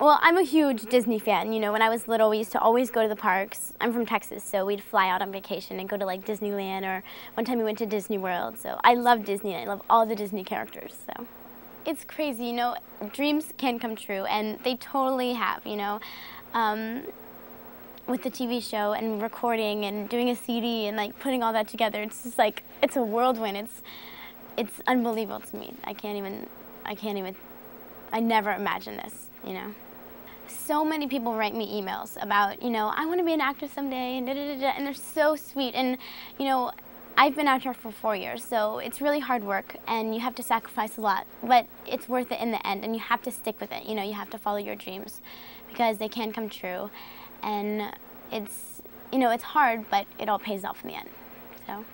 Well, I'm a huge Disney fan. You know, when I was little, we used to always go to the parks. I'm from Texas, so we'd fly out on vacation and go to like Disneyland or one time we went to Disney World. So I love Disney. I love all the Disney characters. So it's crazy, you know, dreams can come true and they totally have, you know. Um, with the TV show and recording and doing a CD and like putting all that together, it's just like it's a whirlwind. It's it's unbelievable to me. I can't even I can't even I never imagined this, you know so many people write me emails about, you know, I want to be an actor someday, and da, da, da, and they're so sweet. And, you know, I've been out here for four years, so it's really hard work, and you have to sacrifice a lot, but it's worth it in the end, and you have to stick with it. You know, you have to follow your dreams because they can come true, and it's, you know, it's hard, but it all pays off in the end. So.